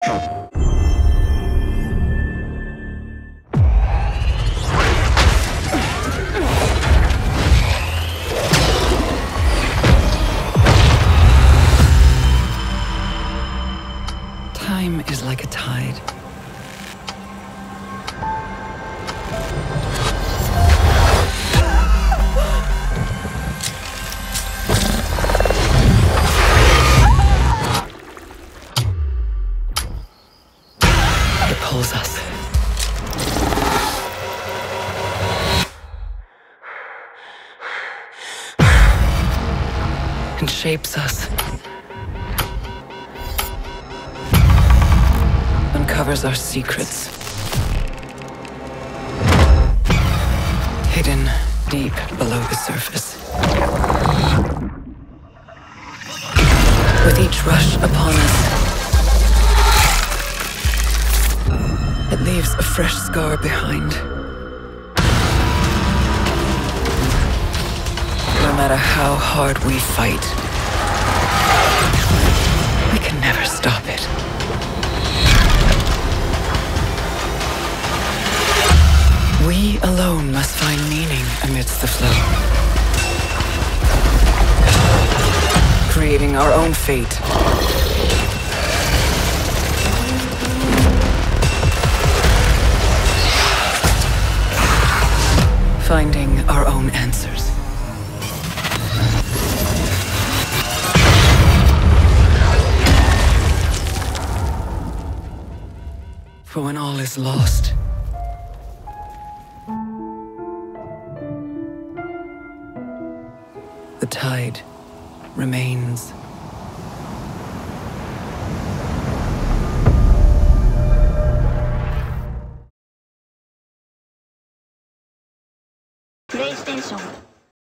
Time is like a tide. It pulls us. And shapes us. Uncovers our secrets. Hidden deep below the surface. With each rush upon us, fresh scar behind. No matter how hard we fight, we can never stop it. We alone must find meaning amidst the flow. Creating our own fate. Finding our own answers. For when all is lost, the tide remains. プレイステーション